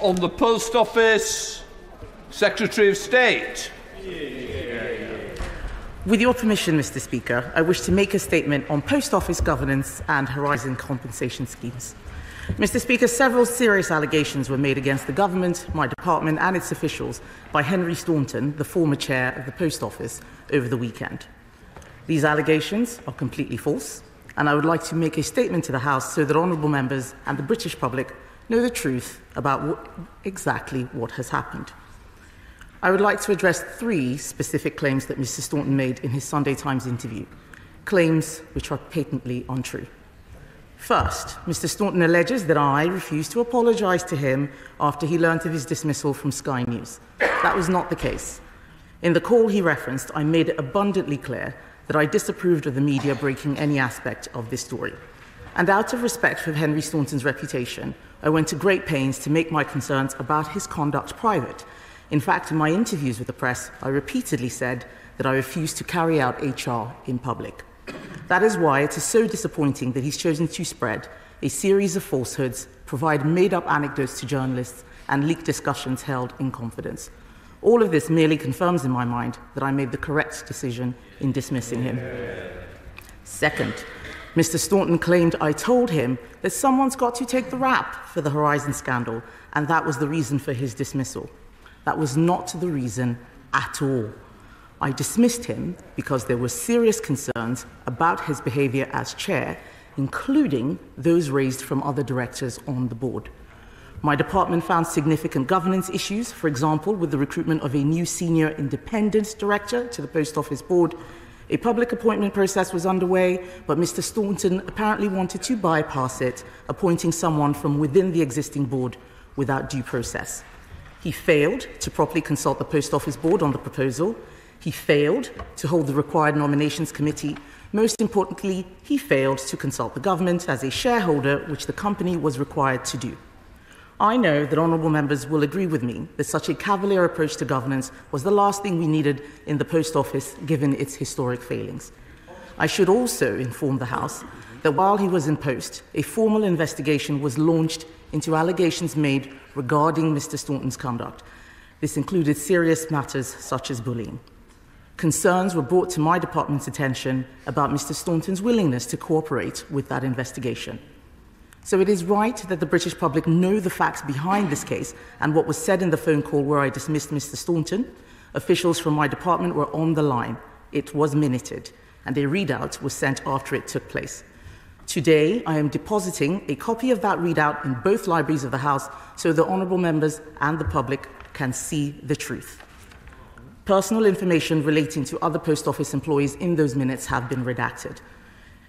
on the Post Office, Secretary of State. With your permission, Mr. Speaker, I wish to make a statement on Post Office governance and Horizon compensation schemes. Mr. Speaker, several serious allegations were made against the government, my department, and its officials by Henry Staunton, the former chair of the Post Office, over the weekend. These allegations are completely false, and I would like to make a statement to the House so that honourable members and the British public know the truth about what, exactly what has happened. I would like to address three specific claims that Mr. Staunton made in his Sunday Times interview, claims which are patently untrue. First, Mr. Staunton alleges that I refused to apologise to him after he learnt of his dismissal from Sky News. That was not the case. In the call he referenced, I made it abundantly clear that I disapproved of the media breaking any aspect of this story. And out of respect for Henry Staunton's reputation, I went to great pains to make my concerns about his conduct private. In fact, in my interviews with the press, I repeatedly said that I refused to carry out HR in public. That is why it is so disappointing that he's chosen to spread a series of falsehoods, provide made up anecdotes to journalists, and leak discussions held in confidence. All of this merely confirms in my mind that I made the correct decision in dismissing him. Second, Mr. Staunton claimed I told him that someone's got to take the rap for the Horizon scandal, and that was the reason for his dismissal. That was not the reason at all. I dismissed him because there were serious concerns about his behavior as chair, including those raised from other directors on the board. My department found significant governance issues, for example, with the recruitment of a new senior independent director to the Post Office Board. A public appointment process was underway, but Mr Staunton apparently wanted to bypass it, appointing someone from within the existing board without due process. He failed to properly consult the Post Office Board on the proposal. He failed to hold the required nominations committee. Most importantly, he failed to consult the government as a shareholder, which the company was required to do. I know that honourable members will agree with me that such a cavalier approach to governance was the last thing we needed in the Post Office given its historic failings. I should also inform the House that while he was in post, a formal investigation was launched into allegations made regarding Mr. Staunton's conduct. This included serious matters such as bullying. Concerns were brought to my department's attention about Mr. Staunton's willingness to cooperate with that investigation. So it is right that the British public know the facts behind this case and what was said in the phone call where I dismissed Mr. Staunton. Officials from my department were on the line. It was minuted, and a readout was sent after it took place. Today, I am depositing a copy of that readout in both libraries of the House so the honourable members and the public can see the truth. Personal information relating to other post office employees in those minutes have been redacted.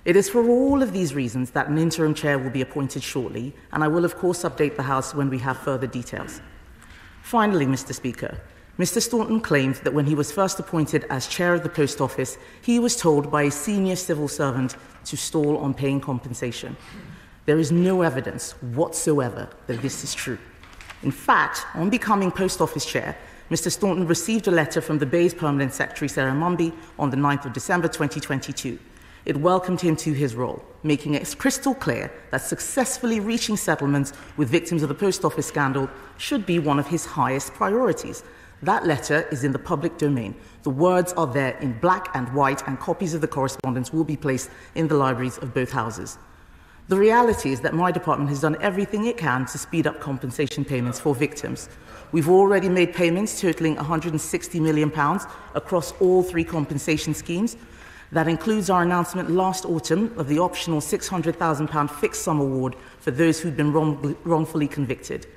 It is for all of these reasons that an interim chair will be appointed shortly, and I will, of course, update the House when we have further details. Finally, Mr. Speaker, Mr. Staunton claimed that when he was first appointed as chair of the Post Office, he was told by a senior civil servant to stall on paying compensation. There is no evidence whatsoever that this is true. In fact, on becoming Post Office chair, Mr. Staunton received a letter from the BEIS Permanent Secretary Sarah Munby on the 9th of December 2022. It welcomed him to his role, making it crystal clear that successfully reaching settlements with victims of the post office scandal should be one of his highest priorities. That letter is in the public domain. The words are there in black and white, and copies of the correspondence will be placed in the libraries of both houses. The reality is that my department has done everything it can to speed up compensation payments for victims. We've already made payments totaling £160 million across all three compensation schemes. That includes our announcement last autumn of the optional £600,000 fixed sum award for those who'd been wrong, wrongfully convicted.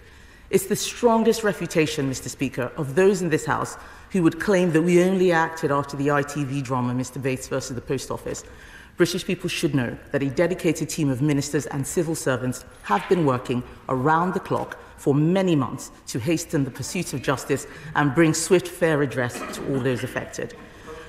It's the strongest refutation, Mr. Speaker, of those in this House who would claim that we only acted after the ITV drama, Mr. Bates versus the Post Office, British people should know that a dedicated team of ministers and civil servants have been working around the clock for many months to hasten the pursuit of justice and bring swift, fair redress to all those affected.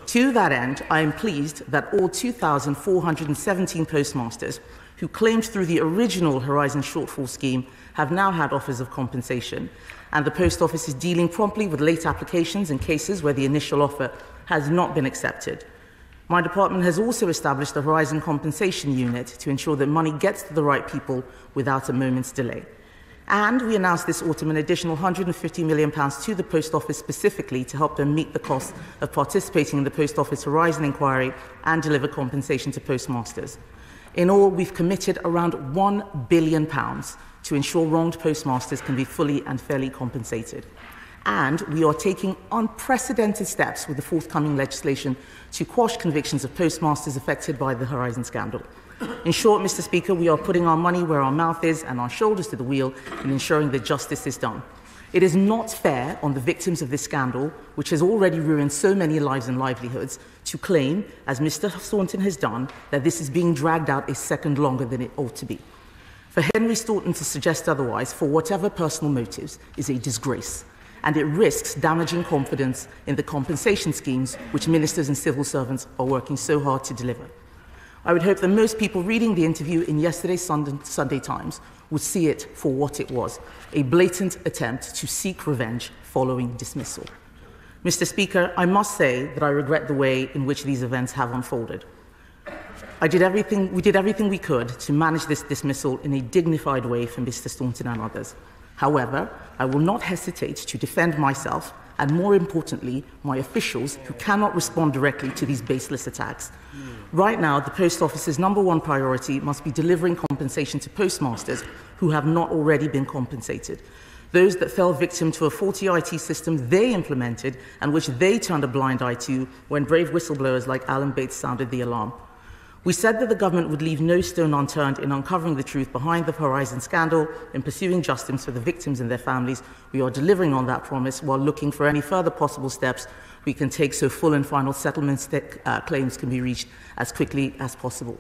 To that end, I am pleased that all 2,417 postmasters who claimed through the original Horizon shortfall scheme have now had offers of compensation, and the Post Office is dealing promptly with late applications in cases where the initial offer has not been accepted. My department has also established a Horizon Compensation Unit to ensure that money gets to the right people without a moment's delay. And we announced this autumn an additional £150 million to the Post Office specifically to help them meet the cost of participating in the Post Office Horizon inquiry and deliver compensation to postmasters. In all, we've committed around £1 billion to ensure wronged postmasters can be fully and fairly compensated. And we are taking unprecedented steps with the forthcoming legislation to quash convictions of postmasters affected by the Horizon scandal. In short, Mr. Speaker, we are putting our money where our mouth is and our shoulders to the wheel in ensuring that justice is done. It is not fair on the victims of this scandal, which has already ruined so many lives and livelihoods, to claim, as Mr. Staunton has done, that this is being dragged out a second longer than it ought to be. For Henry Staunton to suggest otherwise, for whatever personal motives, is a disgrace, and it risks damaging confidence in the compensation schemes which ministers and civil servants are working so hard to deliver. I would hope that most people reading the interview in yesterday's Sunday Times would see it for what it was a blatant attempt to seek revenge following dismissal. Mr. Speaker, I must say that I regret the way in which these events have unfolded. I did everything, we did everything we could to manage this dismissal in a dignified way for Mr. Staunton and others. However, I will not hesitate to defend myself and more importantly, my officials who cannot respond directly to these baseless attacks. Right now, the Post Office's number one priority must be delivering compensation to postmasters who have not already been compensated. Those that fell victim to a faulty IT system they implemented and which they turned a blind eye to when brave whistleblowers like Alan Bates sounded the alarm. We said that the government would leave no stone unturned in uncovering the truth behind the Horizon scandal, in pursuing justice for the victims and their families. We are delivering on that promise while looking for any further possible steps we can take so full and final settlement uh, claims can be reached as quickly as possible.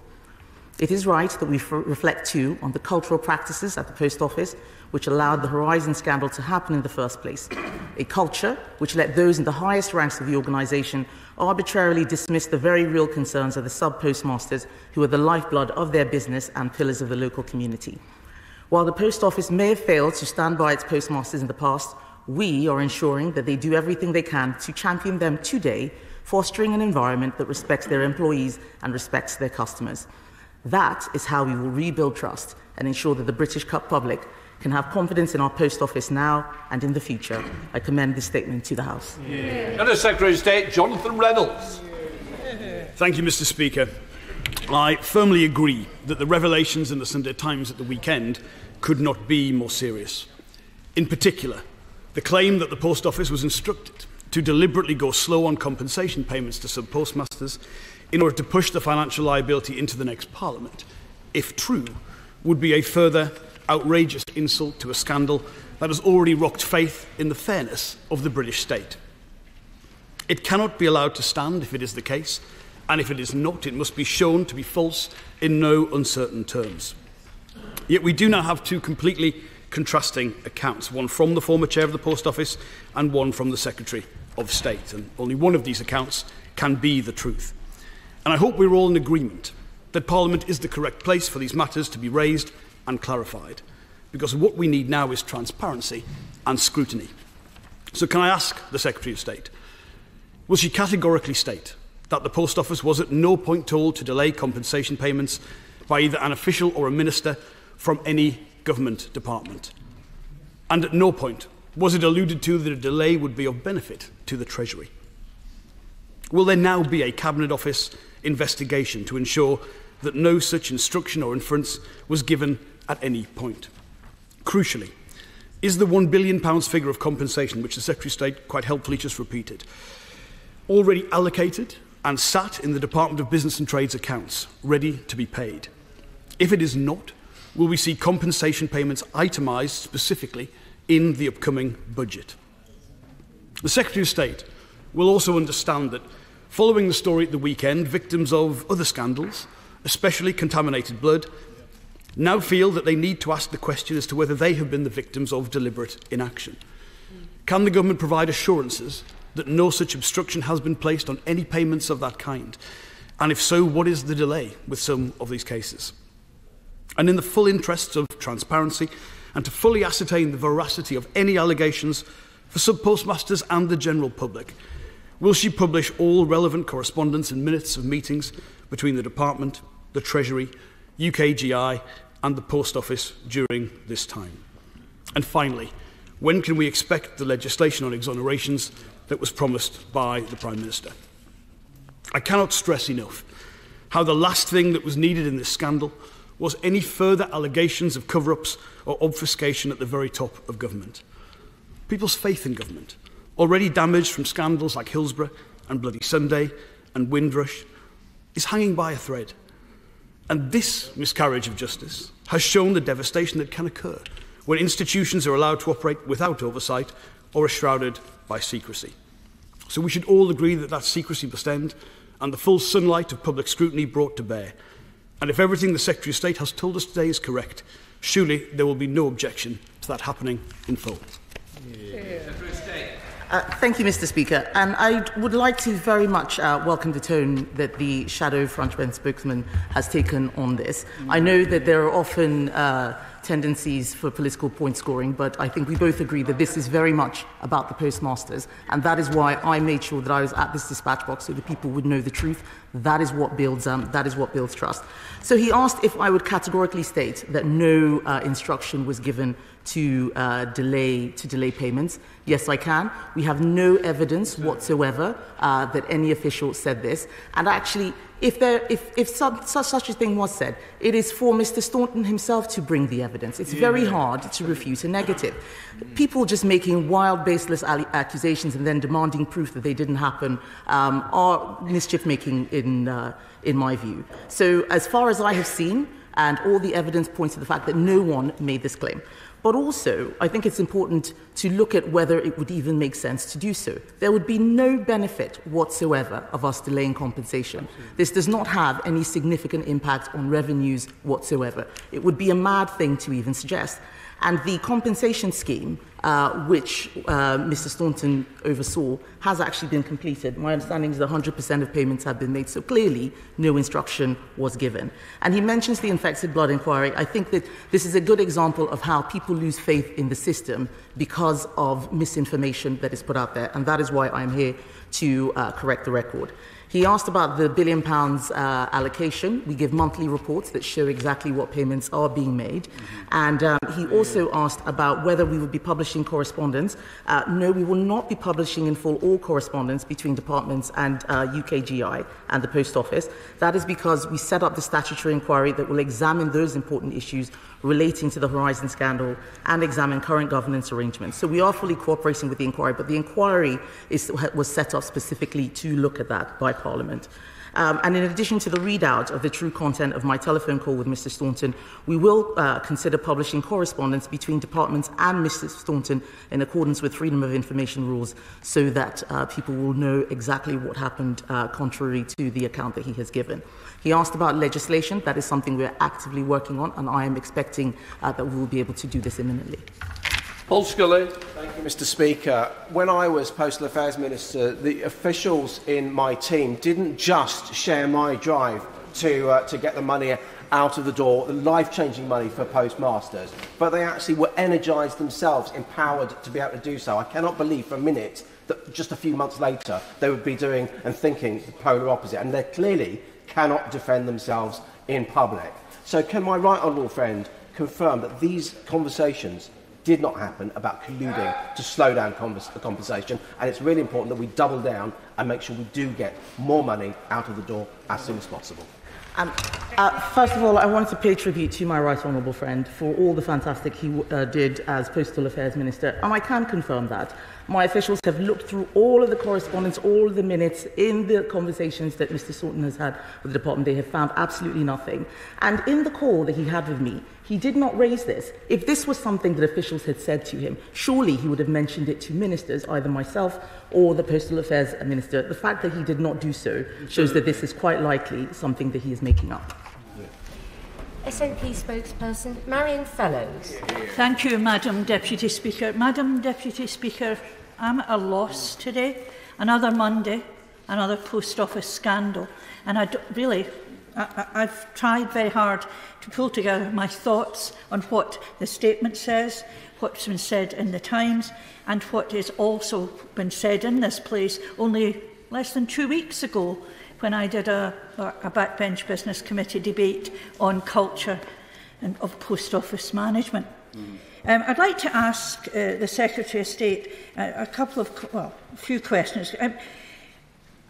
It is right that we reflect too on the cultural practices at the post office which allowed the Horizon scandal to happen in the first place. A culture which let those in the highest ranks of the organisation arbitrarily dismiss the very real concerns of the sub postmasters who are the lifeblood of their business and pillars of the local community. While the post office may have failed to stand by its postmasters in the past, we are ensuring that they do everything they can to champion them today, fostering an environment that respects their employees and respects their customers. That is how we will rebuild trust and ensure that the British public can have confidence in our post office now and in the future. I commend this statement to the House. Yeah. Under Secretary of State Jonathan Reynolds. Thank you, Mr. Speaker. I firmly agree that the revelations in the Sunday Times at the weekend could not be more serious. In particular, the claim that the Post Office was instructed to deliberately go slow on compensation payments to sub postmasters in order to push the financial liability into the next Parliament, if true, would be a further outrageous insult to a scandal that has already rocked faith in the fairness of the British state. It cannot be allowed to stand if it is the case, and if it is not, it must be shown to be false in no uncertain terms. Yet we do now have two completely contrasting accounts, one from the former chair of the Post Office and one from the Secretary of State. And only one of these accounts can be the truth. And I hope we're all in agreement that Parliament is the correct place for these matters to be raised and clarified. Because what we need now is transparency and scrutiny. So, can I ask the Secretary of State, will she categorically state that the Post Office was at no point told to delay compensation payments by either an official or a minister from any government department. And at no point was it alluded to that a delay would be of benefit to the Treasury. Will there now be a Cabinet Office investigation to ensure that no such instruction or inference was given at any point? Crucially, is the £1 billion figure of compensation, which the Secretary of State quite helpfully just repeated, already allocated and sat in the Department of Business and Trade's accounts, ready to be paid? If it is not, will we see compensation payments itemised specifically in the upcoming budget. The Secretary of State will also understand that Following the story at the weekend, victims of other scandals, especially contaminated blood, now feel that they need to ask the question as to whether they have been the victims of deliberate inaction. Can the government provide assurances that no such obstruction has been placed on any payments of that kind? And if so, what is the delay with some of these cases? And in the full interests of transparency and to fully ascertain the veracity of any allegations for sub-postmasters and the general public, Will she publish all relevant correspondence and minutes of meetings between the Department, the Treasury, UKGI and the Post Office during this time? And finally, when can we expect the legislation on exonerations that was promised by the Prime Minister? I cannot stress enough how the last thing that was needed in this scandal was any further allegations of cover-ups or obfuscation at the very top of government. People's faith in government, already damaged from scandals like Hillsborough and Bloody Sunday and Windrush, is hanging by a thread. And this miscarriage of justice has shown the devastation that can occur when institutions are allowed to operate without oversight or are shrouded by secrecy. So we should all agree that that secrecy must end and the full sunlight of public scrutiny brought to bear. And if everything the Secretary of State has told us today is correct, surely there will be no objection to that happening in full. Yeah. Uh, thank you, Mr. Speaker. And I would like to very much uh, welcome the tone that the shadow French spokesman has taken on this. I know that there are often uh, tendencies for political point scoring, but I think we both agree that this is very much about the postmasters. And that is why I made sure that I was at this dispatch box so that people would know the truth That is what builds, um, that is what builds trust. So he asked if I would categorically state that no uh, instruction was given to, uh, delay, to delay payments. Yes, I can. We have no evidence whatsoever uh, that any official said this. And actually, if, there, if, if such, such a thing was said, it is for Mr. Staunton himself to bring the evidence. It's yeah. very hard to refute a negative. Mm. people just making wild, baseless accusations and then demanding proof that they didn't happen um, are mischief making, in, uh, in my view. So, as far as I have seen, and all the evidence points to the fact that no one made this claim. But also, I think it's important to look at whether it would even make sense to do so. There would be no benefit whatsoever of us delaying compensation. Absolutely. This does not have any significant impact on revenues whatsoever. It would be a mad thing to even suggest. And the compensation scheme, uh, which uh, Mr. Staunton oversaw, has actually been completed. My understanding is that 100% of payments have been made, so clearly no instruction was given. And he mentions the infected blood inquiry. I think that this is a good example of how people lose faith in the system because of misinformation that is put out there, and that is why I'm here to uh, correct the record. He asked about the billion pounds uh, allocation. We give monthly reports that show exactly what payments are being made. Mm-hmm. And um, he also asked about whether we would be publishing correspondence. Uh, no, we will not be publishing in full all correspondence between departments and uh, UKGI and the Post Office. That is because we set up the statutory inquiry that will examine those important issues relating to the Horizon scandal and examine current governance arrangements. So we are fully cooperating with the inquiry, but the inquiry is, was set up specifically to look at that by Parliament. Um, and in addition to the readout of the true content of my telephone call with Mr. Staunton, we will uh, consider publishing correspondence between departments and Mr. Staunton in accordance with Freedom of Information rules so that uh, people will know exactly what happened uh, contrary to the account that he has given. He asked about legislation. That is something we're actively working on, and I am expecting uh, that we will be able to do this imminently. Paul Scully. Thank you, Mr Speaker. When I was Postal Affairs Minister, the officials in my team didn't just share my drive to, uh, to get the money out of the door, the life-changing money for postmasters, but they actually were energised themselves, empowered to be able to do so. I cannot believe for a minute that just a few months later they would be doing and thinking the polar opposite, and they clearly cannot defend themselves in public. So can my right honourable friend confirm that these conversations did not happen about colluding to slow down the conversation and it's really important that we double down and make sure we do get more money out of the door as soon as possible. Um, uh, first of all, I wanted to pay tribute to my right honourable friend for all the fantastic he uh, did as Postal Affairs Minister, and I can confirm that. My officials have looked through all of the correspondence, all of the minutes in the conversations that Mr. Staunton has had with the department. They have found absolutely nothing. And in the call that he had with me, he did not raise this. If this was something that officials had said to him, surely he would have mentioned it to ministers, either myself or the Postal Affairs Minister. The fact that he did not do so shows that this is quite likely something that he is making up. SNP spokesperson Marion Fellows. Thank you, Madam Deputy Speaker. Madam Deputy Speaker, I'm at a loss today. Another Monday, another post office scandal. And I really, I, I've tried very hard to pull together my thoughts on what the statement says, what's been said in the Times, and what has also been said in this place only less than two weeks ago when I did a, a backbench business committee debate on culture and of post office management. Mm. Um, I'd like to ask uh, the Secretary of State uh, a couple of, well, a few questions. Um,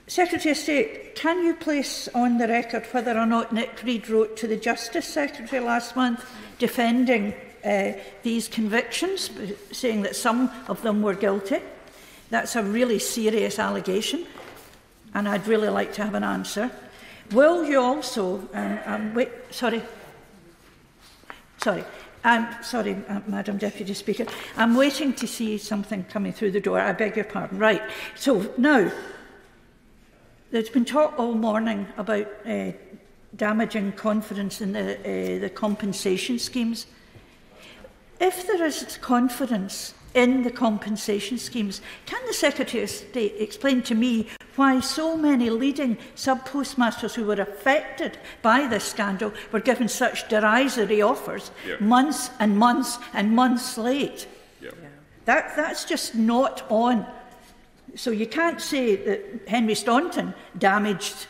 Secretary of State, can you place on the record whether or not Nick Reid wrote to the Justice Secretary last month defending uh, these convictions, saying that some of them were guilty? That's a really serious allegation, and I'd really like to have an answer. Will you also, um, um, wait, sorry, sorry, I'm sorry, uh, Madam Deputy Speaker, I'm waiting to see something coming through the door. I beg your pardon. Right, so now there's been talk all morning about uh, damaging confidence in the, uh, the compensation schemes. If there is confidence in the compensation schemes, can the Secretary of State explain to me why so many leading sub-postmasters who were affected by this scandal were given such derisory offers yeah. months and months and months late? Yeah. That, that's just not on. So you can't say that Henry Staunton damaged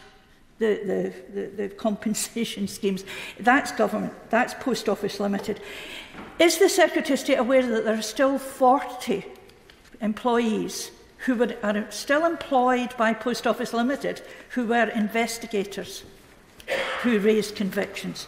the, the, the, the compensation schemes. That's government, that's Post Office Limited. Is the Secretary of State aware that there are still 40 employees who were, are still employed by Post Office Limited who were investigators who raised convictions?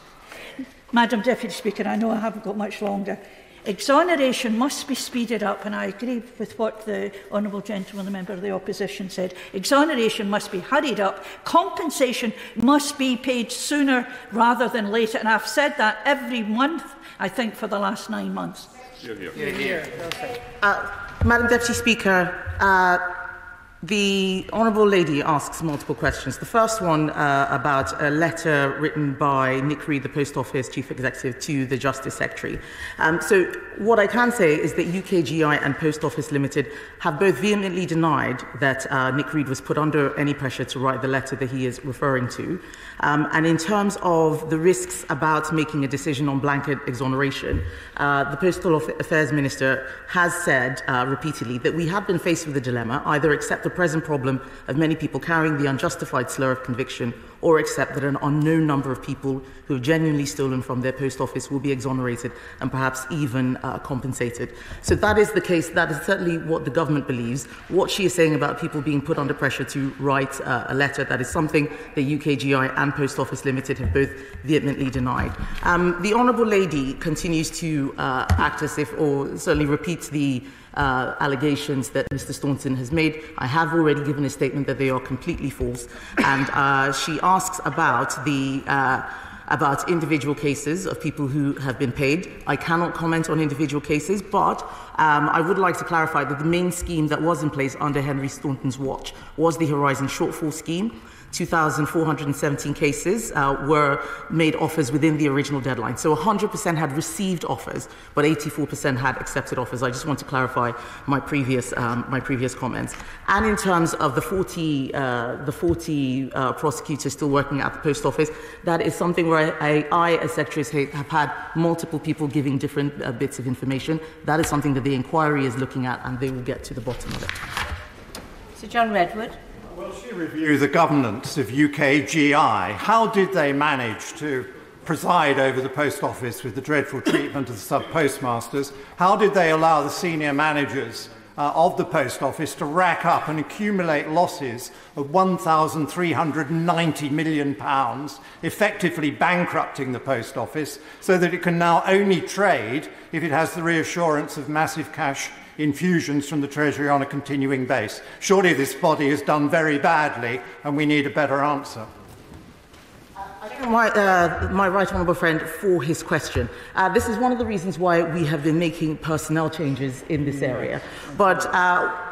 Madam Deputy Speaker, I know I haven't got much longer. Exoneration must be speeded up, and I agree with what the Honourable Gentleman, the Member of the Opposition, said. Exoneration must be hurried up. Compensation must be paid sooner rather than later, and I've said that every month, I think, for the last nine months. You're here. You're here. Uh, Madam Deputy Speaker, uh, The Honourable Lady asks multiple questions. The first one uh, about a letter written by Nick Read, the Post Office Chief Executive, to the Justice Secretary. Um, so what I can say is that UKGI and Post Office Limited have both vehemently denied that uh, Nick Read was put under any pressure to write the letter that he is referring to. Um, and in terms of the risks about making a decision on blanket exoneration, uh, the Postal Affairs Minister has said uh, repeatedly that we have been faced with a dilemma either accept the present problem of many people carrying the unjustified slur of conviction or accept that an unknown number of people who have genuinely stolen from their post office will be exonerated and perhaps even uh, compensated. So that is the case. That is certainly what the government believes. What she is saying about people being put under pressure to write uh, a letter, that is something the UKGI and Post Office Limited have both vehemently denied. Um, the Honourable Lady continues to uh, act as if, or certainly repeats the uh, allegations that Mr. Staunton has made. I have already given a statement that they are completely false. And uh, she asks about the uh, about individual cases of people who have been paid. I cannot comment on individual cases, but um, I would like to clarify that the main scheme that was in place under Henry Staunton's watch was the Horizon Shortfall Scheme. 2,417 cases uh, were made offers within the original deadline. So 100% had received offers, but 84% had accepted offers. I just want to clarify my previous, um, my previous comments. And in terms of the 40, uh, the 40 uh, prosecutors still working at the post office, that is something where I, I as Secretary have had multiple people giving different uh, bits of information. That is something that the inquiry is looking at, and they will get to the bottom of it. Sir John Redwood. Will she review the governance of UKGI? How did they manage to preside over the post office with the dreadful treatment of the sub postmasters? How did they allow the senior managers uh, of the post office to rack up and accumulate losses of £1,390 million, pounds, effectively bankrupting the post office so that it can now only trade if it has the reassurance of massive cash infusions from the Treasury on a continuing base. Surely this body has done very badly and we need a better answer. I my, uh, my right honourable friend for his question. Uh, this is one of the reasons why we have been making personnel changes in this hmm. area. But uh,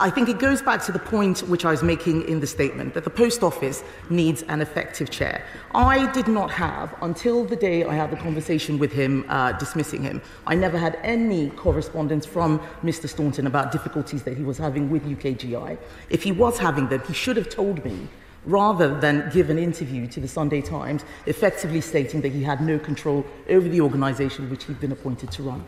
I think it goes back to the point which I was making in the statement that the post office needs an effective chair. I did not have, until the day I had the conversation with him uh, dismissing him, I never had any correspondence from Mr. Staunton about difficulties that he was having with UKGI. If he was having them, he should have told me rather than give an interview to the Sunday Times effectively stating that he had no control over the organisation which he'd been appointed to run.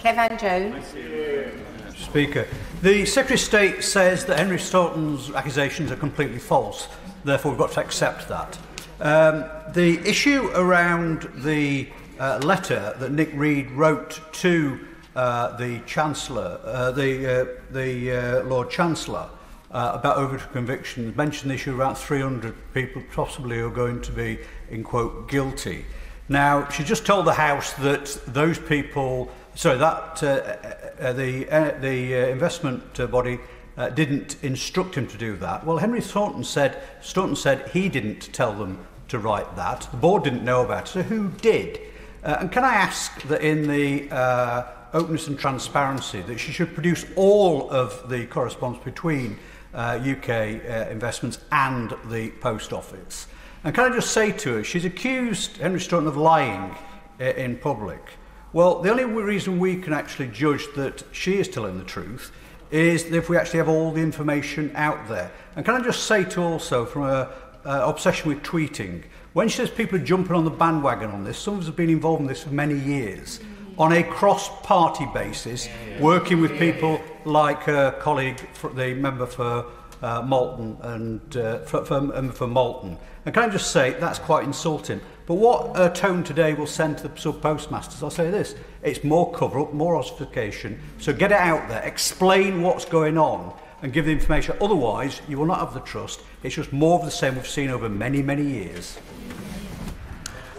Kevan Jones. Speaker. The Secretary of State says that Henry Stoughton's accusations are completely false. Therefore, we've got to accept that. Um, the issue around the uh, letter that Nick Reid wrote to uh, the Chancellor, uh, the, uh, the uh, Lord Chancellor, uh, about overconviction, mentioned the issue about 300 people possibly are going to be, in quote, guilty. Now, she just told the House that those people sorry, that uh, uh, uh, the uh, the uh, investment uh, body uh, didn't instruct him to do that. Well, Henry Thornton said Staunton said he didn't tell them to write that. The board didn't know about it. So who did? Uh, and can I ask that in the uh, openness and transparency that she should produce all of the correspondence between uh, UK uh, investments and the post office? And can I just say to her, she's accused Henry Staunton of lying uh, in public. Well, the only reason we can actually judge that she is telling the truth is if we actually have all the information out there. And can I just say to also from a uh, obsession with tweeting, when she says people are jumping on the bandwagon on this, some of us have been involved in this for many years. On a cross-party basis, yeah, yeah. working with people yeah, yeah. like a colleague, the member for uh, Malton and uh, for um, for Malton. And can I just say, that's quite insulting. But what a tone today will send to the sub-postmasters, I'll say this, it's more cover-up, more ossification. So get it out there, explain what's going on and give the information. Otherwise, you will not have the trust. It's just more of the same we've seen over many, many years.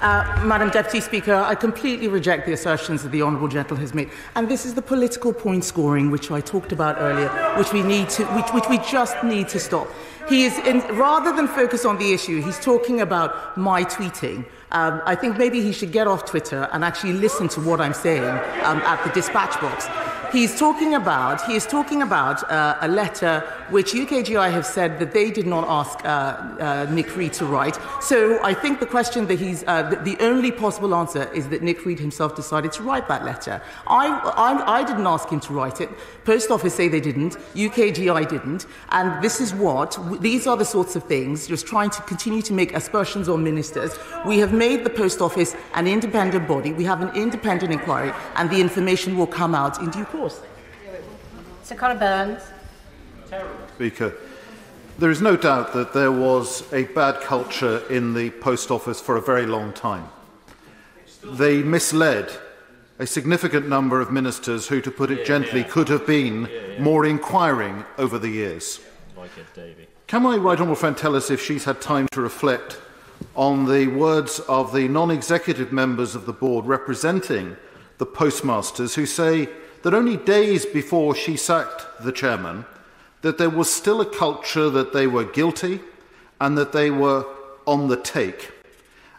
Uh, Madam Deputy Speaker, I completely reject the assertions that the Honourable Gentleman has made. And this is the political point scoring which I talked about earlier, which we, need to, which, which we just need to stop. He is in, rather than focus on the issue, he's talking about my tweeting. Um, I think maybe he should get off Twitter and actually listen to what I'm saying um, at the dispatch box. He's talking about, he is talking about uh, a letter which UKGI have said that they did not ask uh, uh, Nick Read to write. So I think the question that he's, uh, the, the only possible answer is that Nick Read himself decided to write that letter. I, I, I didn't ask him to write it. Post Office say they didn't. UKGI didn't. And this is what, these are the sorts of things, just trying to continue to make aspersions on ministers. We have made the Post Office an independent body. We have an independent inquiry, and the information will come out in due course course. Sir Conor Burns. Speaker, there is no doubt that there was a bad culture in the post office for a very long time. They misled a significant number of ministers who, to put it gently, could have been more inquiring over the years. Like Can my right honourable friend tell us if she's had time to reflect on the words of the non-executive members of the board representing the postmasters who say that only days before she sacked the chairman, that there was still a culture that they were guilty and that they were on the take.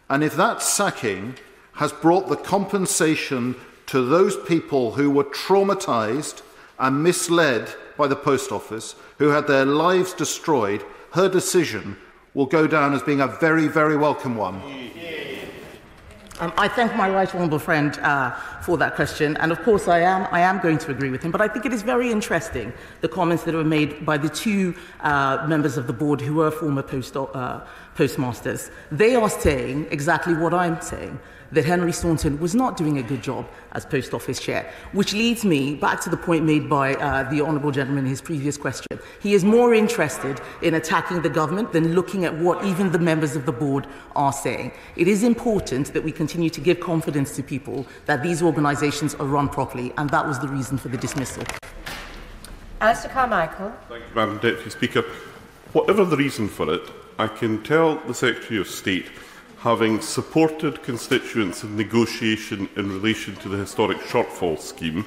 And if that sacking has brought the compensation to those people who were traumatized and misled by the post office, who had their lives destroyed, her decision will go down as being a very, very welcome one. Um, I thank my right honourable friend uh, for that question, and of course I am, I am going to agree with him. But I think it is very interesting the comments that were made by the two uh, members of the board who were former post, uh, postmasters. They are saying exactly what I'm saying. That Henry Staunton was not doing a good job as Post Office Chair, which leads me back to the point made by uh, the Honourable Gentleman in his previous question. He is more interested in attacking the government than looking at what even the members of the board are saying. It is important that we continue to give confidence to people that these organisations are run properly, and that was the reason for the dismissal. Alistair Carmichael. Thank you, Madam Deputy Speaker. Whatever the reason for it, I can tell the Secretary of State having supported constituents in negotiation in relation to the historic shortfall scheme,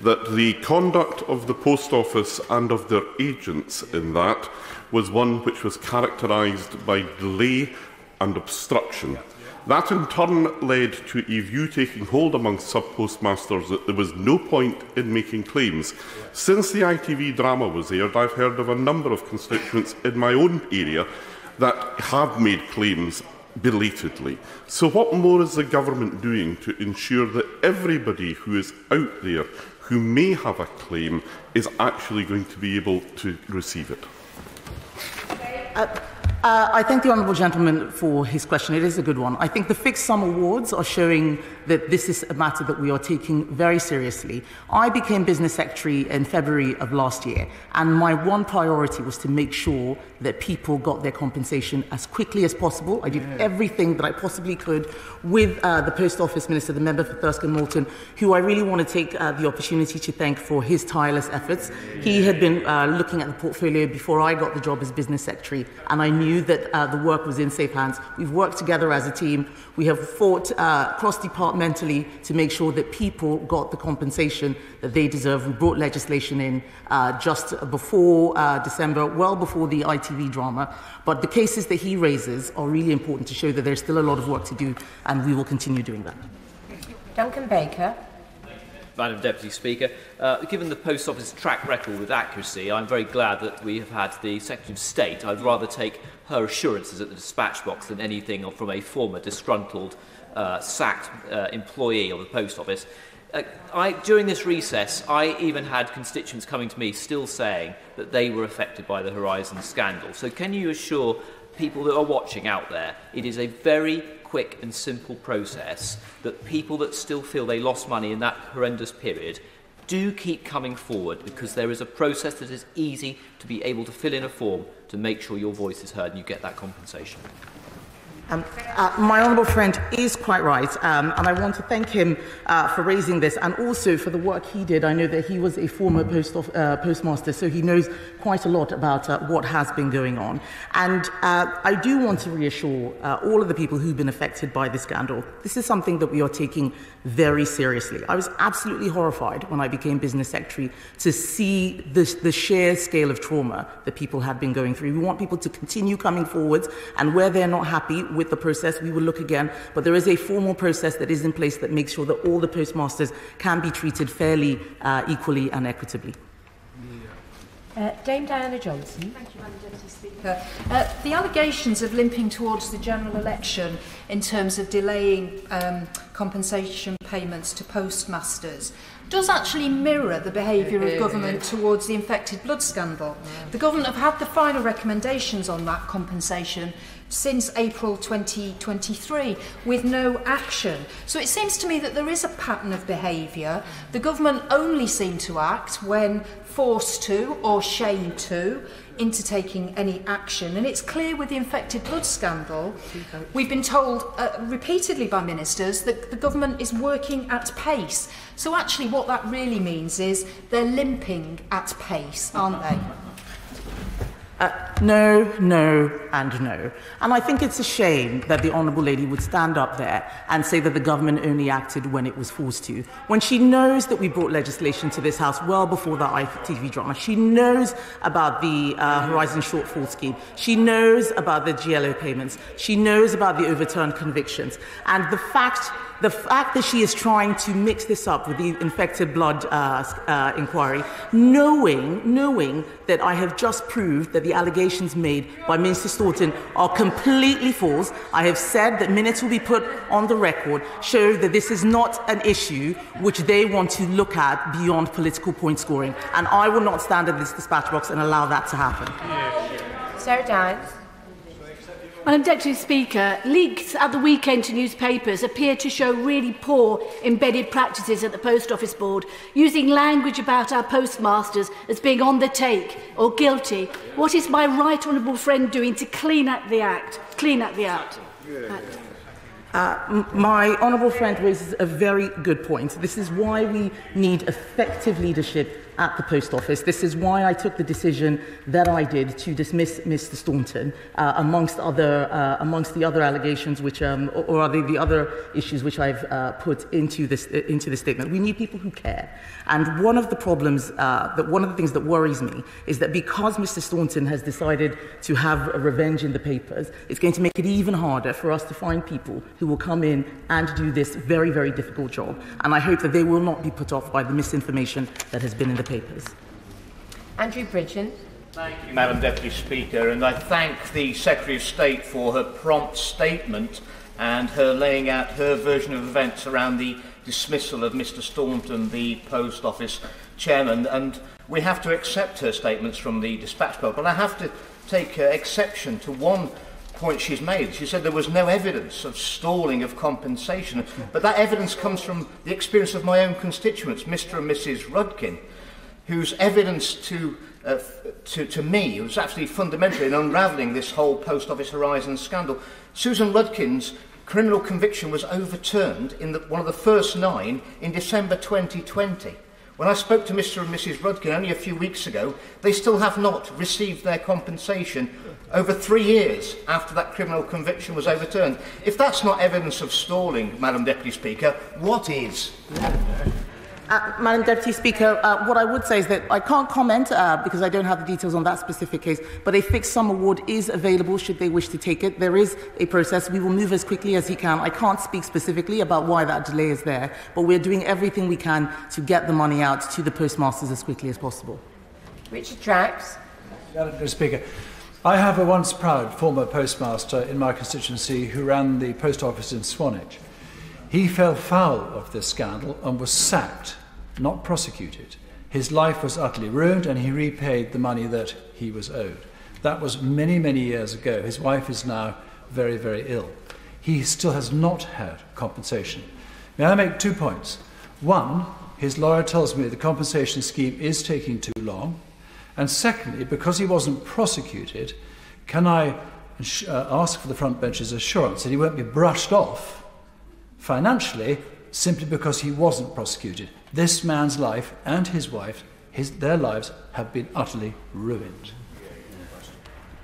that the conduct of the Post Office and of their agents in that was one which was characterised by delay and obstruction. That in turn led to a view taking hold among sub-postmasters that there was no point in making claims. Since the ITV drama was aired, I've heard of a number of constituents in my own area that have made claims belatedly. So what more is the government doing to ensure that everybody who is out there who may have a claim is actually going to be able to receive it? Uh, uh, I thank the Honourable Gentleman for his question. It is a good one. I think the fixed sum awards are showing that this is a matter that we are taking very seriously. I became Business Secretary in February of last year, and my one priority was to make sure that people got their compensation as quickly as possible. I did yeah. everything that I possibly could with uh, the Post Office Minister, the member for Thirsk and Malton, who I really want to take uh, the opportunity to thank for his tireless efforts. He had been uh, looking at the portfolio before I got the job as Business Secretary, and I knew that uh, the work was in safe hands. We've worked together as a team. We have fought uh, departmentally to make sure that people got the compensation that they deserve. We brought legislation in uh, just before uh, December, well before the ITV drama. But the cases that he raises are really important to show that there's still a lot of work to do, and we will continue doing that. Duncan Baker. Madam Deputy Speaker. Uh, given the Post Office track record with accuracy, I'm very glad that we have had the Secretary of State. I'd rather take her assurances at the dispatch box than anything from a former disgruntled, uh, sacked uh, employee of the Post Office. Uh, I, during this recess, I even had constituents coming to me still saying that they were affected by the Horizon scandal. So can you assure people that are watching out there, it is a very quick and simple process that people that still feel they lost money in that horrendous period do keep coming forward because there is a process that is easy to be able to fill in a form to make sure your voice is heard and you get that compensation. Um, uh, my honourable friend is quite right, um, and I want to thank him uh, for raising this and also for the work he did. I know that he was a former post of, uh, postmaster, so he knows quite a lot about uh, what has been going on. And uh, I do want to reassure uh, all of the people who've been affected by this scandal. This is something that we are taking very seriously. I was absolutely horrified when I became business secretary to see this, the sheer scale of trauma that people had been going through. We want people to continue coming forward, and where they're not happy with the process, we will look again. But there is a formal process that is in place that makes sure that all the postmasters can be treated fairly, uh, equally, and equitably. Uh, Dame Diana Johnson. Thank you, Madam Deputy Speaker. Uh, the allegations of limping towards the general election in terms of delaying um, compensation payments to postmasters does actually mirror the behaviour of government towards the infected blood scandal. The government have had the final recommendations on that compensation since April 2023 with no action. So it seems to me that there is a pattern of behaviour. The government only seem to act when forced to or shamed to into taking any action. And it's clear with the infected blood scandal, we've been told uh, repeatedly by ministers that the government is working at pace. So actually what that really means is they're limping at pace, aren't they? Uh, no, no, and no. And I think it's a shame that the Honourable Lady would stand up there and say that the government only acted when it was forced to, when she knows that we brought legislation to this House well before the ITV drama. She knows about the uh, Horizon Shortfall Scheme. She knows about the GLO payments. She knows about the overturned convictions. And the fact the fact that she is trying to mix this up with the infected blood uh, uh, inquiry, knowing, knowing that I have just proved that the allegations made by Minister Staunton are completely false. I have said that minutes will be put on the record, show that this is not an issue which they want to look at beyond political point scoring. And I will not stand at this dispatch box and allow that to happen. Sarah Dines. Madam Deputy Speaker, leaks at the weekend to newspapers appear to show really poor embedded practices at the Post Office Board, using language about our postmasters as being on the take or guilty. What is my right honourable friend doing to clean up the act? Clean up the act. act. Uh, my honourable friend raises a very good point. This is why we need effective leadership at the post office. This is why I took the decision that I did to dismiss Mr. Staunton, uh, amongst other uh, amongst the other allegations, which um, or, or the, the other issues which I've uh, put into this into the statement. We need people who care, and one of the problems uh, that one of the things that worries me is that because Mr. Staunton has decided to have a revenge in the papers, it's going to make it even harder for us to find people who will come in and do this very very difficult job. And I hope that they will not be put off by the misinformation that has been in the papers. Andrew Bridgen. Thank you, Madam Deputy Speaker, and I thank the Secretary of State for her prompt statement and her laying out her version of events around the dismissal of Mr Staunton, the Post Office Chairman. And we have to accept her statements from the dispatch board, but I have to take uh, exception to one point she's made. She said there was no evidence of stalling of compensation, but that evidence comes from the experience of my own constituents, Mr and Mrs Rudkin whose evidence to, uh, to, to me was actually fundamental in unravelling this whole Post Office Horizon scandal. Susan Rudkin's criminal conviction was overturned in the, one of the first nine in December 2020. When I spoke to Mr and Mrs Rudkin only a few weeks ago, they still have not received their compensation over three years after that criminal conviction was overturned. If that's not evidence of stalling, Madam Deputy Speaker, what is? Uh, Madam Deputy Speaker, uh, what I would say is that I can't comment uh, because I don't have the details on that specific case, but a fixed sum award is available should they wish to take it. There is a process. We will move as quickly as he can. I can't speak specifically about why that delay is there, but we're doing everything we can to get the money out to the postmasters as quickly as possible. Richard Drax. Madam Speaker, I have a once proud former postmaster in my constituency who ran the post office in Swanage. He fell foul of this scandal and was sacked not prosecuted. His life was utterly ruined and he repaid the money that he was owed. That was many, many years ago. His wife is now very, very ill. He still has not had compensation. May I make two points? One, his lawyer tells me the compensation scheme is taking too long. And secondly, because he wasn't prosecuted, can I uh, ask for the front bench's assurance that he won't be brushed off financially simply because he wasn't prosecuted? This man's life and his wife, his, their lives have been utterly ruined.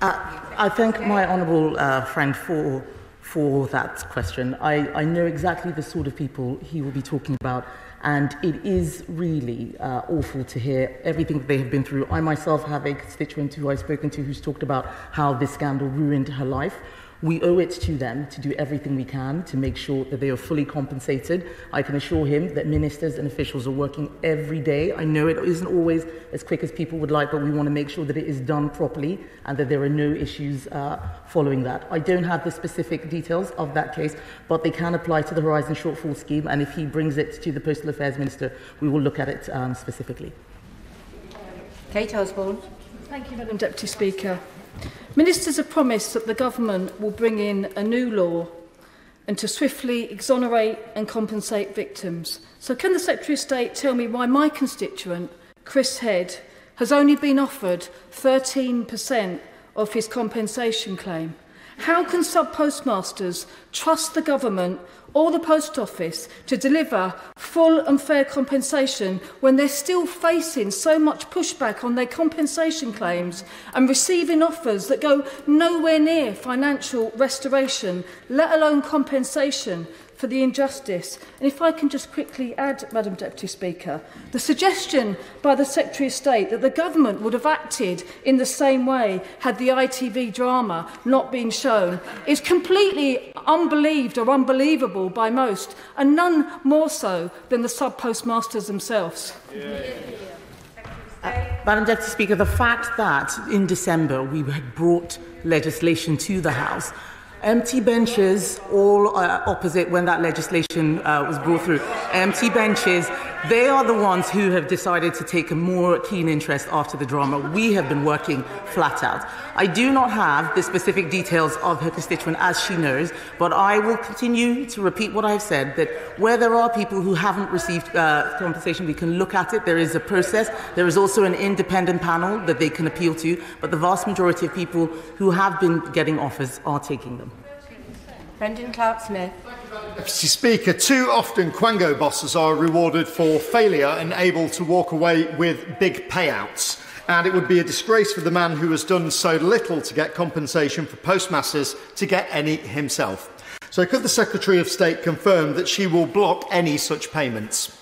Uh, I thank my honourable uh, friend for, for that question. I, I know exactly the sort of people he will be talking about, and it is really uh, awful to hear everything that they have been through. I myself have a constituent who I've spoken to who's talked about how this scandal ruined her life. We owe it to them to do everything we can to make sure that they are fully compensated. I can assure him that ministers and officials are working every day. I know it isn't always as quick as people would like, but we want to make sure that it is done properly and that there are no issues uh, following that. I don't have the specific details of that case, but they can apply to the Horizon Shortfall Scheme, and if he brings it to the Postal Affairs Minister, we will look at it um, specifically. Kate Osborne. Thank you, Madam Deputy Speaker. Ministers have promised that the government will bring in a new law and to swiftly exonerate and compensate victims. So can the Secretary of State tell me why my constituent, Chris Head, has only been offered 13% of his compensation claim? How can sub-postmasters trust the government or the Post Office to deliver full and fair compensation when they're still facing so much pushback on their compensation claims and receiving offers that go nowhere near financial restoration, let alone compensation for the injustice. And if I can just quickly add, Madam Deputy Speaker, the suggestion by the Secretary of State that the government would have acted in the same way had the ITV drama not been shown is completely unbelieved or unbelievable by most, and none more so than the sub-postmasters themselves. Yeah. Uh, Madam Deputy Speaker, the fact that in December we had brought legislation to the House Empty benches, all uh, opposite when that legislation uh, was brought through. Empty benches, they are the ones who have decided to take a more keen interest after the drama. We have been working flat out. I do not have the specific details of her constituent as she knows, but I will continue to repeat what I've said that where there are people who haven't received uh, compensation, we can look at it. There is a process. There is also an independent panel that they can appeal to, but the vast majority of people who have been getting offers are taking them. Brendan Clarke-Smith. Mr. Speaker, too often Quango bosses are rewarded for failure and able to walk away with big payouts. And it would be a disgrace for the man who has done so little to get compensation for postmasters to get any himself. So, could the Secretary of State confirm that she will block any such payments?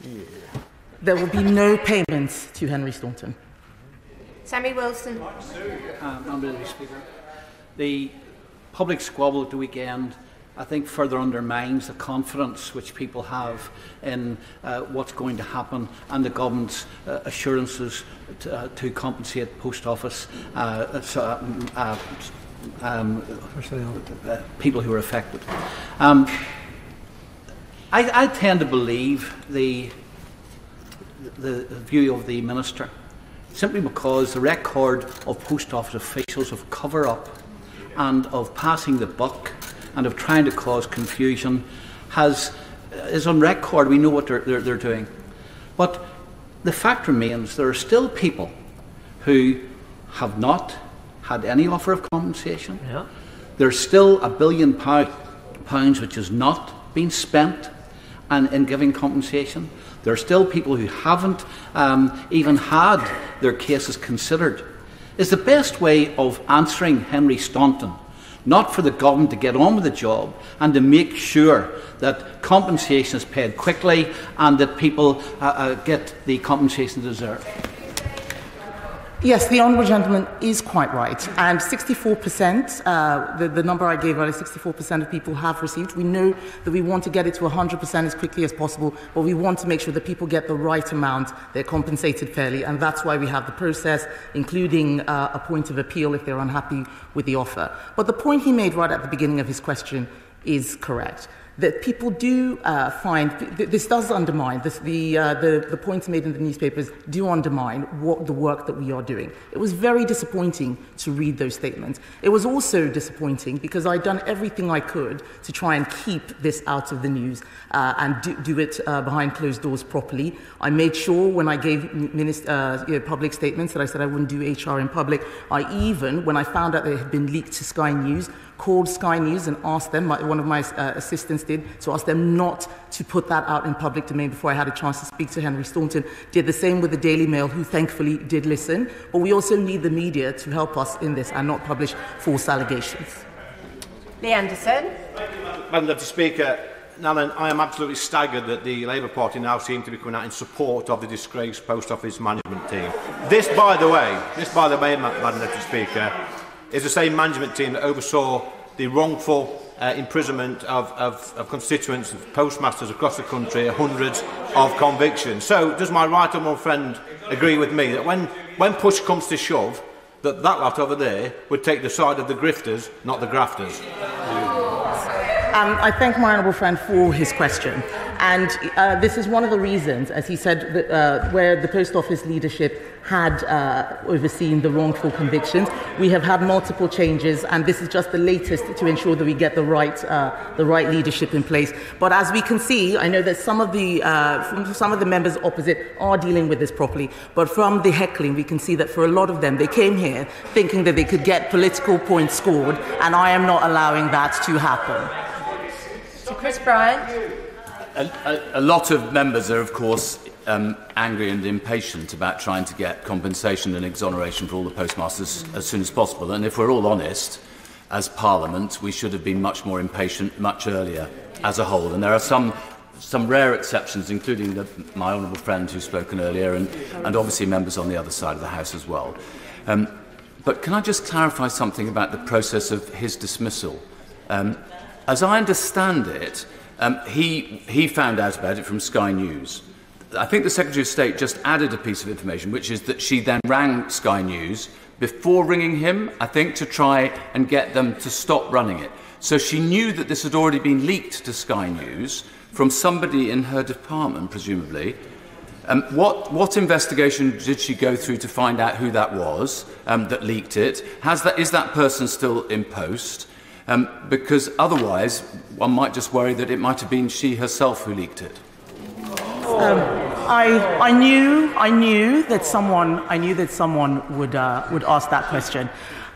Yeah. There will be no payments to Henry Staunton. Sammy Wilson. Um, Speaker. The public squabble at the weekend, I think, further undermines the confidence which people have in uh, what's going to happen and the government's uh, assurances to, uh, to compensate post office uh, so, uh, um, uh, people who are affected. Um, I, I tend to believe the, the view of the minister simply because the record of post office officials of cover up and of passing the buck and of trying to cause confusion has is on record. We know what they're, they're, they're doing. But the fact remains there are still people who have not had any offer of compensation. Yeah. There's still a billion pounds which has not been spent and in giving compensation. There are still people who haven't um, even had their cases considered. Is the best way of answering Henry Staunton not for the government to get on with the job and to make sure that compensation is paid quickly and that people uh, uh, get the compensation they deserve? Yes, the Honourable Gentleman is quite right. And 64%, uh, the, the number I gave earlier, 64% of people have received. We know that we want to get it to 100% as quickly as possible, but we want to make sure that people get the right amount, they're compensated fairly, and that's why we have the process, including uh, a point of appeal if they're unhappy with the offer. But the point he made right at the beginning of his question is correct that people do uh, find, this does undermine, this, the, uh, the, the points made in the newspapers do undermine what the work that we are doing. It was very disappointing to read those statements. It was also disappointing because I'd done everything I could to try and keep this out of the news uh, and do, do it uh, behind closed doors properly. I made sure when I gave minister, uh, you know, public statements that I said I wouldn't do HR in public. I even, when I found out they had been leaked to Sky News, called Sky News and asked them, my, one of my uh, assistants did, to ask them not to put that out in public domain before I had a chance to speak to Henry Staunton. Did the same with the Daily Mail, who thankfully did listen. But we also need the media to help us in this and not publish false allegations. Lee Anderson. Madam Deputy Speaker, Nalan, I am absolutely staggered that the Labour Party now seem to be coming out in support of the disgraced Post Office management team. This, by the way, this, by the way, Madam Deputy Speaker, is the same management team that oversaw the wrongful uh, imprisonment of, of, of constituents, of postmasters across the country, hundreds of convictions. So does my right honourable friend agree with me that when, when push comes to shove, that that lot over there would take the side of the grifters, not the grafters? Um, I thank my honourable friend for his question. And uh, this is one of the reasons, as he said, that, uh, where the post office leadership had uh, overseen the wrongful convictions. We have had multiple changes, and this is just the latest to ensure that we get the right, uh, the right leadership in place. But as we can see, I know that some of the uh, some of the members opposite are dealing with this properly. But from the heckling, we can see that for a lot of them, they came here thinking that they could get political points scored, and I am not allowing that to happen. So Chris Bryant. a, a, a lot of members are, of course, um, angry and impatient about trying to get compensation and exoneration for all the postmasters as soon as possible. And if we're all honest, as Parliament, we should have been much more impatient much earlier as a whole. And there are some some rare exceptions, including the, my honourable friend who's spoken earlier, and, and obviously members on the other side of the House as well. Um, but can I just clarify something about the process of his dismissal? Um, as I understand it, Um, he, he found out about it from Sky News. I think the Secretary of State just added a piece of information, which is that she then rang Sky News before ringing him, I think, to try and get them to stop running it. So she knew that this had already been leaked to Sky News from somebody in her department, presumably. Um, what, what investigation did she go through to find out who that was um, that leaked it? Has that, is that person still in post? Um, because otherwise, one might just worry that it might have been she herself who leaked it. Um, I, I knew I knew that someone I knew that someone would uh, would ask that question.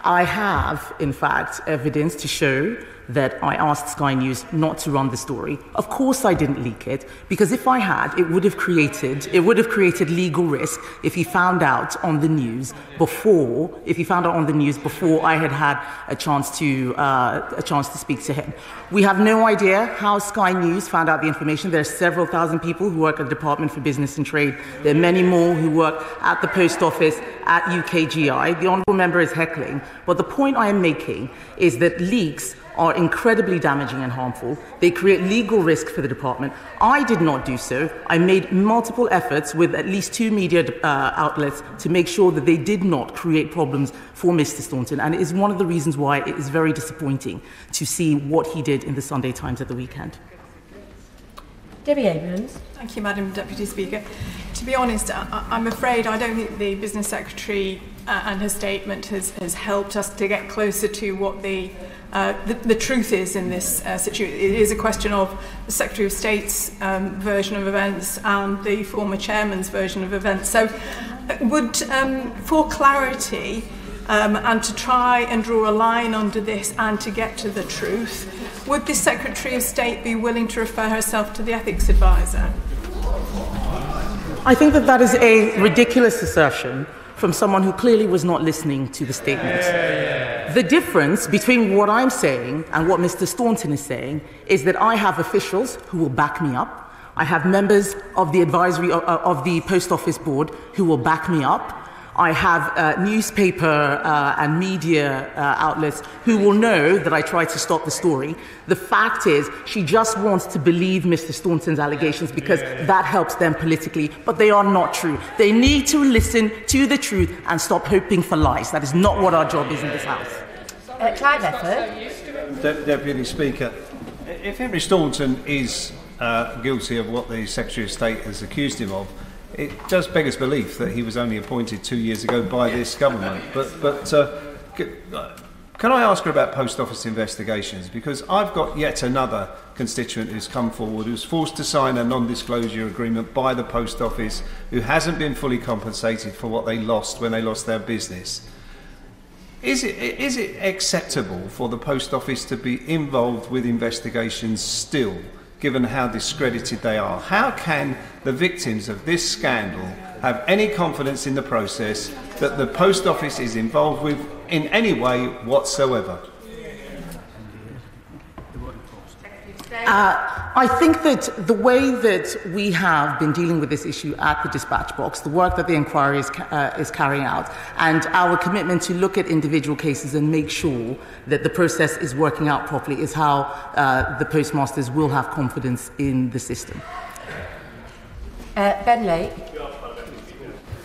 I have, in fact, evidence to show that I asked Sky News not to run the story. Of course I didn't leak it, because if I had, it would have created, it would have created legal risk if he found out on the news before, if he found out on the news before I had had a chance to, uh, a chance to speak to him. We have no idea how Sky News found out the information. There are several thousand people who work at the Department for Business and Trade. There are many more who work at the Post Office, at UKGI. The Honourable Member is heckling. But the point I am making is that leaks are incredibly damaging and harmful. They create legal risk for the department. I did not do so. I made multiple efforts with at least two media uh, outlets to make sure that they did not create problems for Mr. Staunton. And it is one of the reasons why it is very disappointing to see what he did in the Sunday Times at the weekend. Debbie Abrahams. Thank you, Madam Deputy Speaker. To be honest, I, I'm afraid I don't think the Business Secretary uh, and her statement has, has helped us to get closer to what the uh, the, the truth is in this uh, situation. It is a question of the Secretary of State's um, version of events and the former chairman's version of events. So, uh, would, um, for clarity um, and to try and draw a line under this and to get to the truth, would the Secretary of State be willing to refer herself to the ethics advisor? I think that that is a ridiculous assertion from someone who clearly was not listening to the statement. Yeah. The difference between what I'm saying and what Mr. Staunton is saying is that I have officials who will back me up. I have members of the advisory of, of the post office board who will back me up. I have uh, newspaper uh, and media uh, outlets who will know that I tried to stop the story. The fact is, she just wants to believe Mr. Staunton's allegations because yeah, yeah. that helps them politically, but they are not true. They need to listen to the truth and stop hoping for lies. That is not what our job is in this House. Uh, Clive Efford. De Deputy Speaker, if Henry Staunton is uh, guilty of what the Secretary of State has accused him of, it does beg us belief that he was only appointed two years ago by this government. But, but uh, can I ask her about post office investigations? Because I've got yet another constituent who's come forward who's forced to sign a non disclosure agreement by the post office who hasn't been fully compensated for what they lost when they lost their business. Is it, is it acceptable for the post office to be involved with investigations still? Given how discredited they are. How can the victims of this scandal have any confidence in the process that the post office is involved with in any way whatsoever? Uh, I think that the way that we have been dealing with this issue at the dispatch box, the work that the inquiry is, uh, is carrying out, and our commitment to look at individual cases and make sure that the process is working out properly is how uh, the postmasters will have confidence in the system. Uh, ben Lake.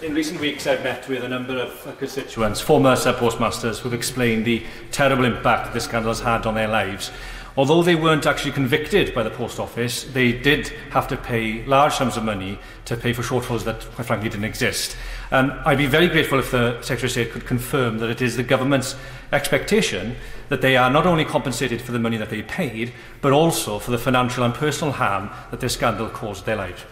In recent weeks, I've met with a number of constituents, former sub-postmasters, who've explained the terrible impact that this scandal has had on their lives. Although they weren't actually convicted by the Post Office, they did have to pay large sums of money to pay for shortfalls that, quite frankly, didn't exist. And I'd be very grateful if the Secretary of State could confirm that it is the government's expectation that they are not only compensated for the money that they paid, but also for the financial and personal harm that this scandal caused their lives.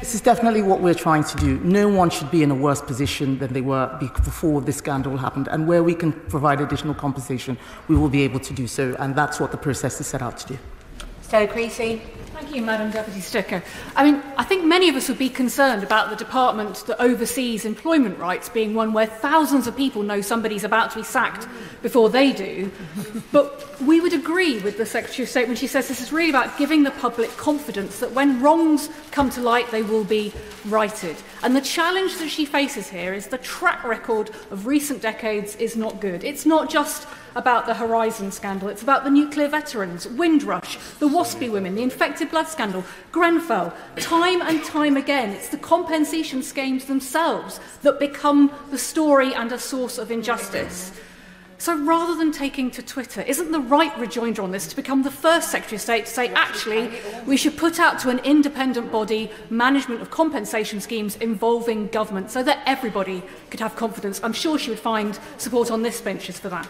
This is definitely what we're trying to do. No one should be in a worse position than they were before this scandal happened. And where we can provide additional compensation, we will be able to do so. And that's what the process is set out to do. Stella Creasy. Thank you, Madam Deputy Sticker. I mean, I think many of us would be concerned about the department that oversees employment rights being one where thousands of people know somebody's about to be sacked before they do. but we would agree with the Secretary of State when she says this is really about giving the public confidence that when wrongs come to light, they will be righted. And the challenge that she faces here is the track record of recent decades is not good. It's not just about the Horizon scandal, it's about the nuclear veterans, Windrush, the Waspy women, the infected blood scandal, Grenfell. Time and time again, it's the compensation schemes themselves that become the story and a source of injustice. So rather than taking to Twitter, isn't the right rejoinder on this to become the first Secretary of State to say, actually, we should put out to an independent body management of compensation schemes involving government so that everybody could have confidence? I'm sure she would find support on this benches for that.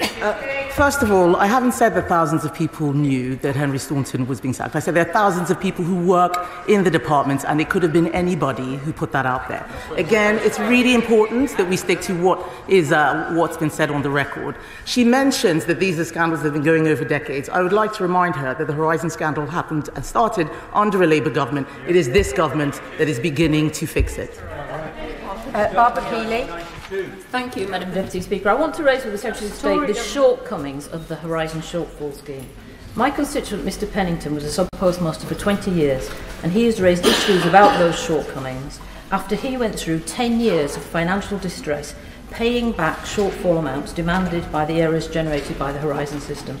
Uh, first of all, I haven't said that thousands of people knew that Henry Staunton was being sacked. I said there are thousands of people who work in the department, and it could have been anybody who put that out there. Again, it's really important that we stick to what is uh, what's been said on the record. She mentions that these are scandals that have been going over decades. I would like to remind her that the Horizon scandal happened and started under a Labour government. It is this government that is beginning to fix it. Uh, Barbara Keeley. Thank you, Madam Deputy Speaker. I want to raise with the Secretary of State the um, shortcomings of the Horizon Shortfall Scheme. My constituent, Mr Pennington, was a sub-postmaster for 20 years, and he has raised issues about those shortcomings after he went through 10 years of financial distress paying back shortfall amounts demanded by the errors generated by the Horizon system.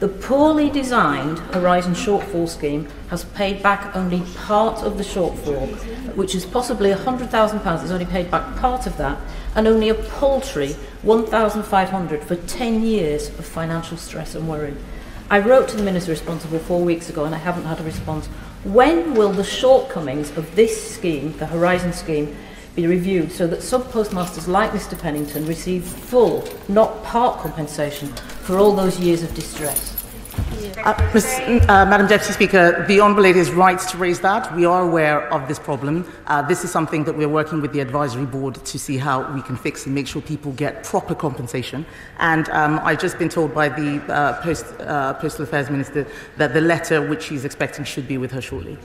The poorly designed Horizon Shortfall Scheme has paid back only part of the shortfall, which is possibly £100,000. It's only paid back part of that, and only a paltry 1,500 for 10 years of financial stress and worry. I wrote to the minister responsible four weeks ago and I haven't had a response. When will the shortcomings of this scheme, the Horizon scheme, be reviewed so that sub-postmasters like Mr Pennington receive full, not part compensation for all those years of distress? Uh, uh, Madam Deputy Speaker, the Honourable Lady is right to raise that. We are aware of this problem. Uh, this is something that we're working with the Advisory Board to see how we can fix and make sure people get proper compensation. And um, I've just been told by the uh, Post, uh, Postal Affairs Minister that the letter which she's expecting should be with her shortly.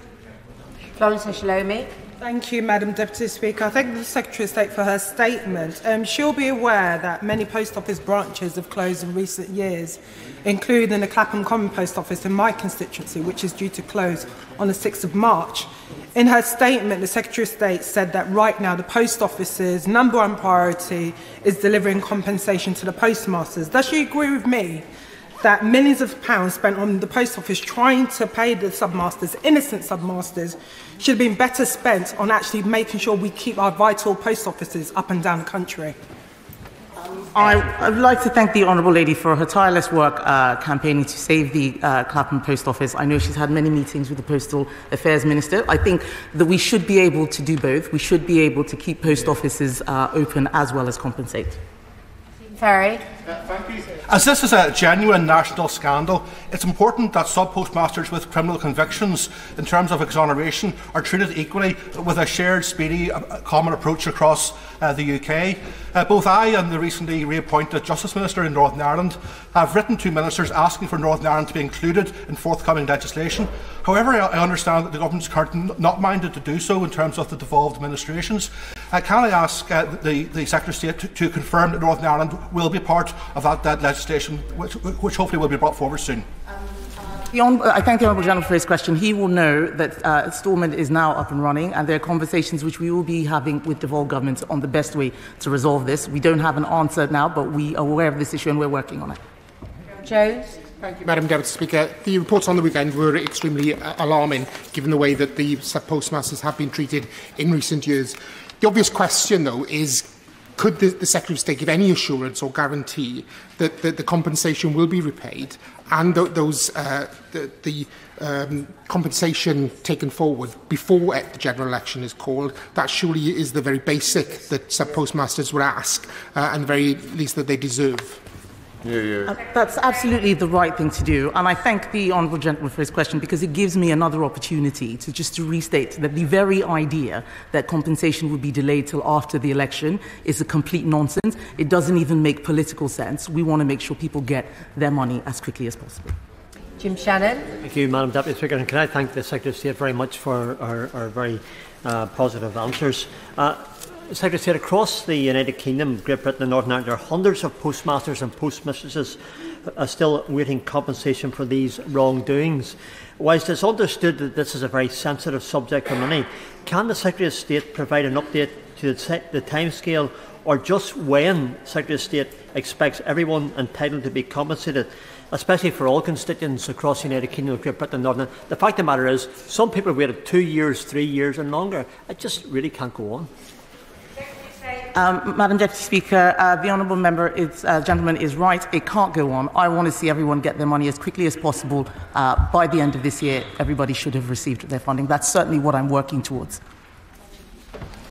Florence Eshalomi. Thank you, Madam Deputy Speaker. I thank the Secretary of State for her statement. Um, she'll be aware that many post office branches have closed in recent years, including the Clapham Common Post Office in my constituency, which is due to close on the 6th of March. In her statement, the Secretary of State said that right now the post office's number one priority is delivering compensation to the postmasters. Does she agree with me that millions of pounds spent on the post office trying to pay the submasters, innocent submasters, should have been better spent on actually making sure we keep our vital post offices up and down the country. I, would like to thank the Honourable Lady for her tireless work uh, campaigning to save the uh, Clapham Post Office. I know she's had many meetings with the Postal Affairs Minister. I think that we should be able to do both. We should be able to keep post offices uh, open as well as compensate. Ferry. As this is a genuine national scandal, it's important that sub-postmasters with criminal convictions in terms of exoneration are treated equally with a shared, speedy, uh, common approach across uh, the UK. Uh, both I and the recently reappointed Justice Minister in Northern Ireland have written to ministers asking for Northern Ireland to be included in forthcoming legislation. However, I, I understand that the government is currently not minded to do so in terms of the devolved administrations. Uh, can I ask uh, the, the Secretary of State to, to confirm that Northern Ireland will be part of that, that legislation, which, which hopefully will be brought forward soon? I thank the Honourable General for his question. He will know that uh, Stormont is now up and running, and there are conversations which we will be having with devolved governments on the best way to resolve this. We don't have an answer now, but we are aware of this issue and we're working on it. Jones. Thank you, Madam Deputy Speaker. The reports on the weekend were extremely uh, alarming, given the way that the postmasters have been treated in recent years. The obvious question, though, is could the, the Secretary of State give any assurance or guarantee that, that the compensation will be repaid and th those, uh, the, the um, compensation taken forward before e, the general election is called, that surely is the very basic that sub-postmasters would ask uh, and the very least that they deserve. Yeah, yeah. Uh, that's absolutely the right thing to do. And I thank the Honourable Gentleman for his question because it gives me another opportunity to just to restate that the very idea that compensation would be delayed till after the election is a complete nonsense. It doesn't even make political sense. We want to make sure people get their money as quickly as possible. Jim Shannon. Thank you, Madam Deputy Speaker. And can I thank the Secretary of State very much for our, our very uh, positive answers. Uh, Secretary State, across the United Kingdom, Great Britain and Northern Ireland, there are hundreds of postmasters and postmistresses uh, still awaiting compensation for these wrongdoings. Whilst it's understood that this is a very sensitive subject for many, can the Secretary of State provide an update to the, the timescale or just when Secretary of State expects everyone entitled to be compensated, especially for all constituents across the United Kingdom, Great Britain and Northern Ireland? The fact of the matter is, some people have waited two years, three years and longer. It just really can't go on. Um, Madam Deputy Speaker, uh, the honourable member is, uh, gentleman is right. It can't go on. I want to see everyone get their money as quickly as possible. Uh, by the end of this year, everybody should have received their funding. That's certainly what I'm working towards.